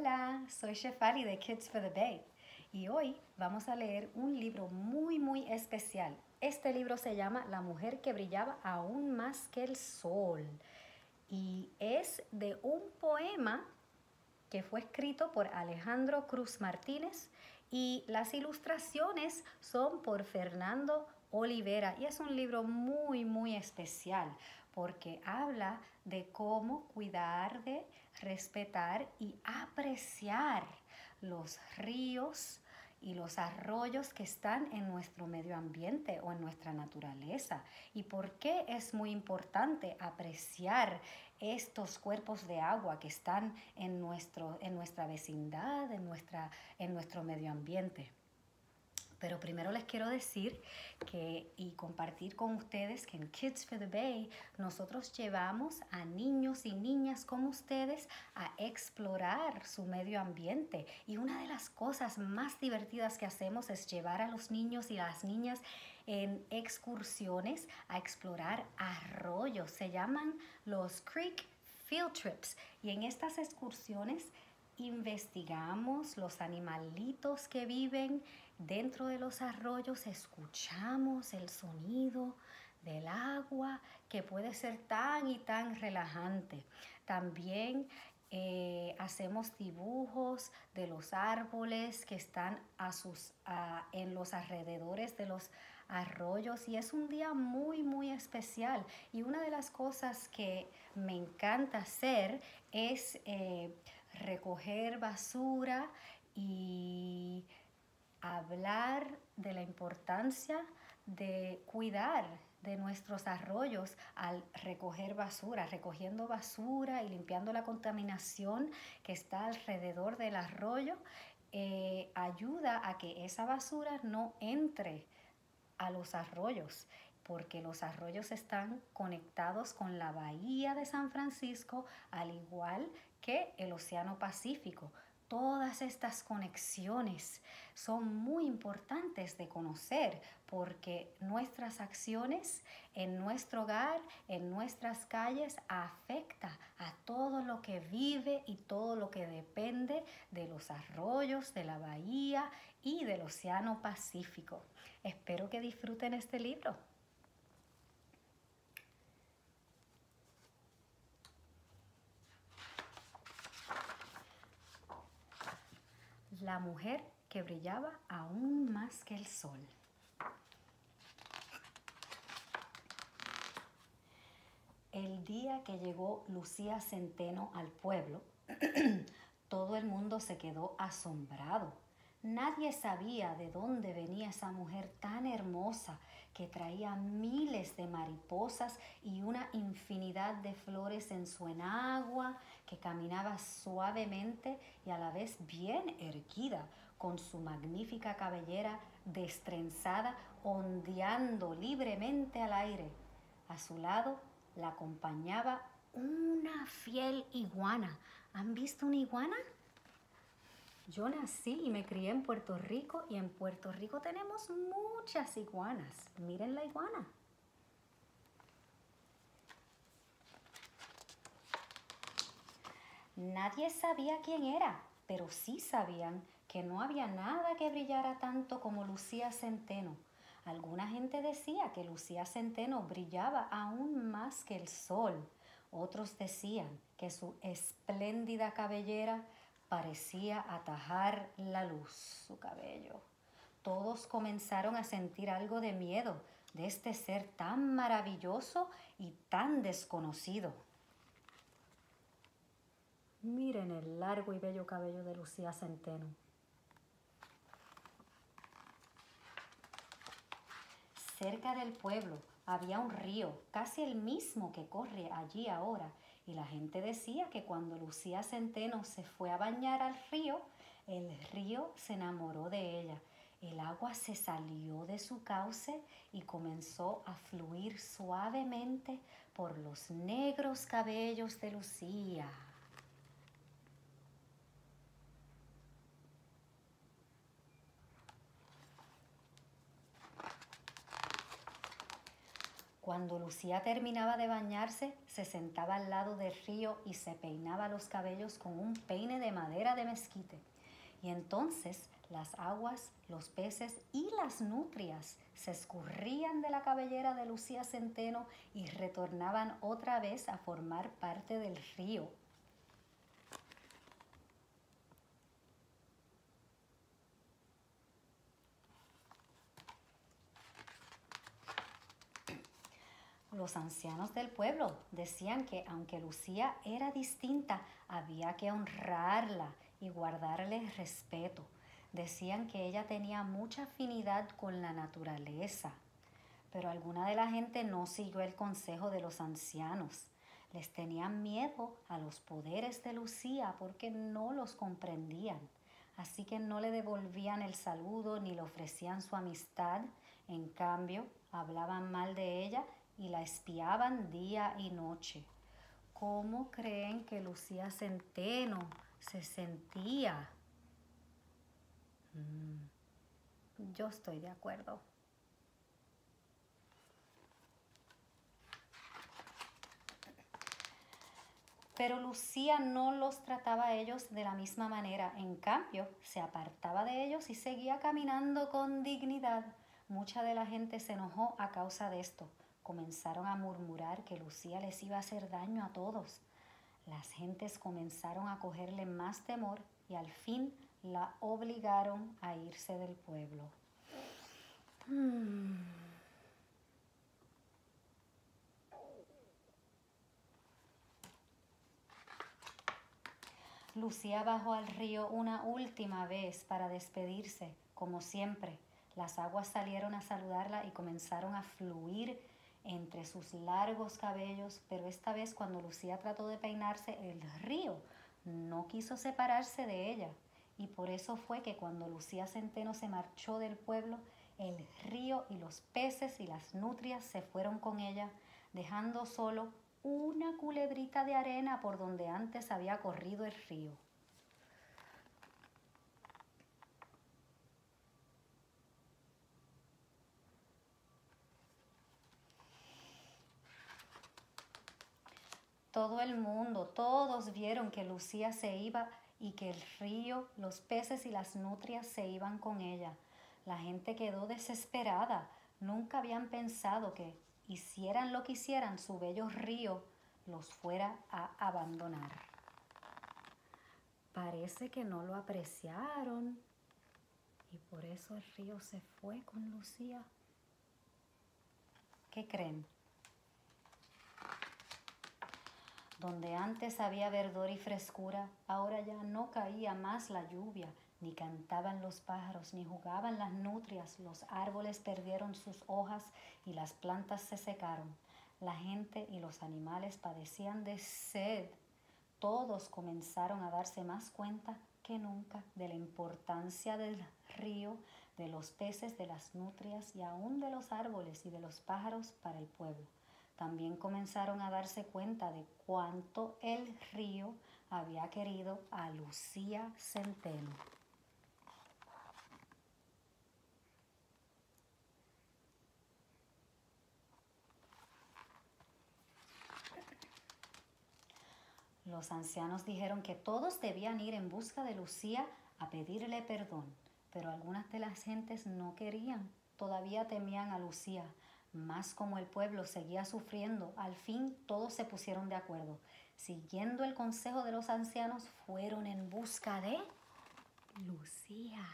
Hola, soy Shefali de Kids for the Bay y hoy vamos a leer un libro muy muy especial. Este libro se llama La mujer que brillaba aún más que el sol y es de un poema que fue escrito por Alejandro Cruz Martínez y las ilustraciones son por Fernando Olivera y es un libro muy muy especial porque habla de cómo cuidar de respetar y apreciar los ríos y los arroyos que están en nuestro medio ambiente o en nuestra naturaleza. ¿Y por qué es muy importante apreciar estos cuerpos de agua que están en, nuestro, en nuestra vecindad, en, nuestra, en nuestro medio ambiente? Pero primero les quiero decir que y compartir con ustedes que en Kids for the Bay nosotros llevamos a niños y niñas como ustedes a explorar su medio ambiente. Y una de las cosas más divertidas que hacemos es llevar a los niños y a las niñas en excursiones a explorar arroyos. Se llaman los Creek Field Trips. Y en estas excursiones investigamos los animalitos que viven dentro de los arroyos, escuchamos el sonido del agua que puede ser tan y tan relajante. También eh, hacemos dibujos de los árboles que están a sus, en los alrededores de los arroyos y es un día muy muy especial y una de las cosas que me encanta hacer es eh, recoger basura y hablar de la importancia de cuidar de nuestros arroyos al recoger basura, recogiendo basura y limpiando la contaminación que está alrededor del arroyo, eh, ayuda a que esa basura no entre a los arroyos porque los arroyos están conectados con la bahía de San Francisco, al igual que el Océano Pacífico. Todas estas conexiones son muy importantes de conocer porque nuestras acciones en nuestro hogar, en nuestras calles, afecta a todo lo que vive y todo lo que depende de los arroyos, de la bahía y del Océano Pacífico. Espero que disfruten este libro. La mujer que brillaba aún más que el sol. El día que llegó Lucía Centeno al pueblo, todo el mundo se quedó asombrado. Nadie sabía de dónde venía esa mujer tan hermosa que traía miles de mariposas y una infinidad de flores en su enagua, que caminaba suavemente y a la vez bien erguida, con su magnífica cabellera destrenzada, ondeando libremente al aire. A su lado la acompañaba una fiel iguana. ¿Han visto una iguana? Yo nací y me crié en Puerto Rico y en Puerto Rico tenemos muchas iguanas. Miren la iguana. Nadie sabía quién era, pero sí sabían que no había nada que brillara tanto como Lucía Centeno. Alguna gente decía que Lucía Centeno brillaba aún más que el sol. Otros decían que su espléndida cabellera parecía atajar la luz, su cabello. Todos comenzaron a sentir algo de miedo de este ser tan maravilloso y tan desconocido. Miren el largo y bello cabello de Lucía Centeno. Cerca del pueblo había un río, casi el mismo que corre allí ahora, y la gente decía que cuando Lucía Centeno se fue a bañar al río, el río se enamoró de ella. El agua se salió de su cauce y comenzó a fluir suavemente por los negros cabellos de Lucía. Cuando Lucía terminaba de bañarse, se sentaba al lado del río y se peinaba los cabellos con un peine de madera de mezquite. Y entonces las aguas, los peces y las nutrias se escurrían de la cabellera de Lucía Centeno y retornaban otra vez a formar parte del río. Los ancianos del pueblo decían que aunque Lucía era distinta, había que honrarla y guardarle respeto. Decían que ella tenía mucha afinidad con la naturaleza, pero alguna de la gente no siguió el consejo de los ancianos. Les tenían miedo a los poderes de Lucía porque no los comprendían. Así que no le devolvían el saludo ni le ofrecían su amistad. En cambio, hablaban mal de ella y la espiaban día y noche. ¿Cómo creen que Lucía Centeno se sentía? Mm, yo estoy de acuerdo. Pero Lucía no los trataba a ellos de la misma manera. En cambio, se apartaba de ellos y seguía caminando con dignidad. Mucha de la gente se enojó a causa de esto comenzaron a murmurar que Lucía les iba a hacer daño a todos. Las gentes comenzaron a cogerle más temor y al fin la obligaron a irse del pueblo. Lucía bajó al río una última vez para despedirse, como siempre. Las aguas salieron a saludarla y comenzaron a fluir entre sus largos cabellos, pero esta vez cuando Lucía trató de peinarse, el río no quiso separarse de ella. Y por eso fue que cuando Lucía Centeno se marchó del pueblo, el río y los peces y las nutrias se fueron con ella, dejando solo una culebrita de arena por donde antes había corrido el río. Todo el mundo, todos vieron que Lucía se iba y que el río, los peces y las nutrias se iban con ella. La gente quedó desesperada. Nunca habían pensado que, hicieran lo que hicieran, su bello río los fuera a abandonar. Parece que no lo apreciaron y por eso el río se fue con Lucía. ¿Qué creen? Donde antes había verdor y frescura, ahora ya no caía más la lluvia, ni cantaban los pájaros, ni jugaban las nutrias, los árboles perdieron sus hojas y las plantas se secaron. La gente y los animales padecían de sed. Todos comenzaron a darse más cuenta que nunca de la importancia del río, de los peces, de las nutrias y aún de los árboles y de los pájaros para el pueblo también comenzaron a darse cuenta de cuánto el río había querido a Lucía Centeno. Los ancianos dijeron que todos debían ir en busca de Lucía a pedirle perdón, pero algunas de las gentes no querían, todavía temían a Lucía, más como el pueblo seguía sufriendo, al fin todos se pusieron de acuerdo. Siguiendo el consejo de los ancianos, fueron en busca de Lucía.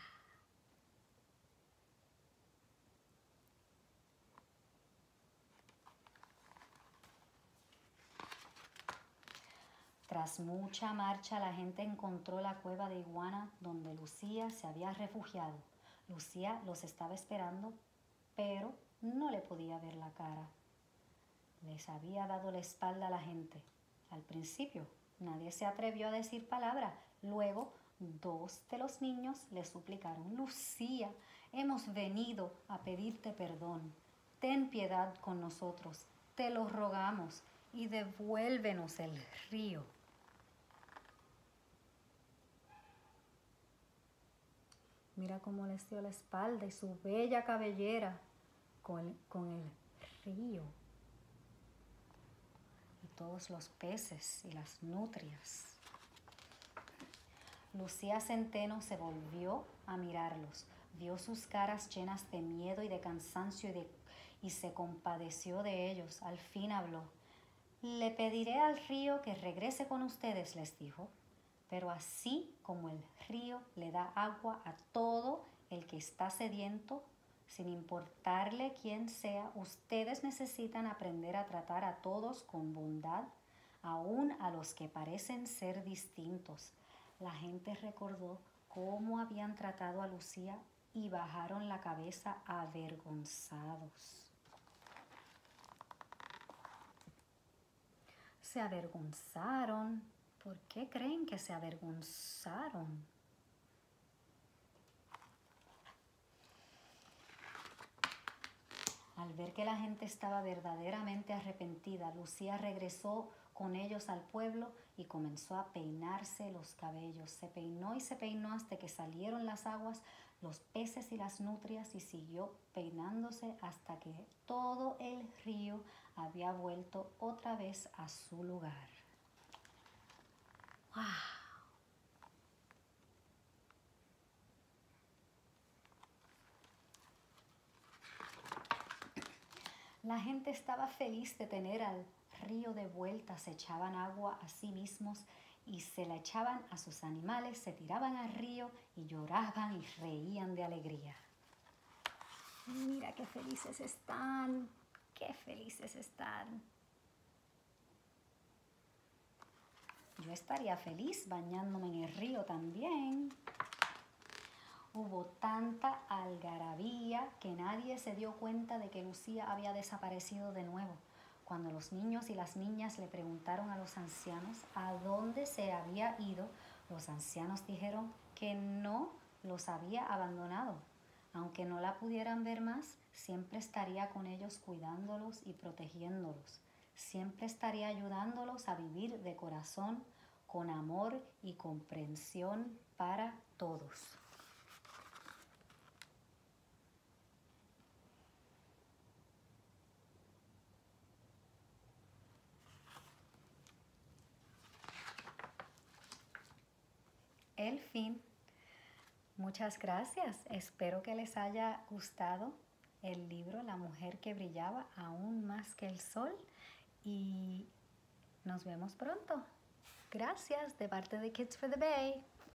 Tras mucha marcha, la gente encontró la cueva de Iguana donde Lucía se había refugiado. Lucía los estaba esperando, pero no le podía ver la cara. Les había dado la espalda a la gente. Al principio nadie se atrevió a decir palabra. Luego dos de los niños le suplicaron, Lucía, hemos venido a pedirte perdón. Ten piedad con nosotros, te lo rogamos, y devuélvenos el río. Mira cómo les dio la espalda y su bella cabellera con, el río. todos los peces y las nutrias. Lucía Centeno se volvió a mirarlos, vio sus caras llenas de miedo y de cansancio y, y se compadeció de ellos. Al fin habló. Le pediré al río que regrese con ustedes, les dijo. Pero así como el río le da agua a todo el que está sediento, sin importarle quién sea, ustedes necesitan aprender a tratar a todos con bondad, aun a los que parecen ser distintos. La gente recordó cómo habían tratado a Lucía y bajaron la cabeza avergonzados. Se avergonzaron. ¿Por qué creen que se avergonzaron? Al ver que la gente estaba verdaderamente arrepentida, Lucía regresó con ellos al pueblo y comenzó a peinarse los cabellos. Se peinó y se peinó hasta que salieron las aguas, los peces y las nutrias y siguió peinándose hasta que todo el río había vuelto otra vez a su lugar. ¡Wow! La gente estaba feliz de tener al río de vuelta, se echaban agua a sí mismos y se la echaban a sus animales, se tiraban al río y lloraban y reían de alegría. Mira qué felices están, qué felices están. Yo estaría feliz bañándome en el río también. Hubo tanta algarabía que nadie se dio cuenta de que Lucía había desaparecido de nuevo. Cuando los niños y las niñas le preguntaron a los ancianos a dónde se había ido, los ancianos dijeron que no los había abandonado. Aunque no la pudieran ver más, siempre estaría con ellos cuidándolos y protegiéndolos. Siempre estaría ayudándolos a vivir de corazón, con amor y comprensión para todos. el Muchas gracias. Espero que les haya gustado el libro La mujer que brillaba aún más que el sol y nos vemos pronto. Gracias de parte de Kids for the Bay.